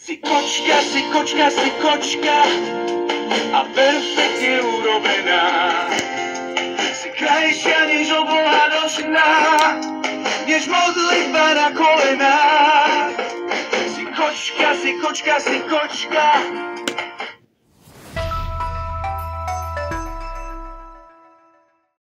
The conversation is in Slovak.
Si kočka, si kočka, si kočka a perfektne urobená. Si krajšia než obloha nočná, než modlitba na kolená. Si kočka, si kočka, si kočka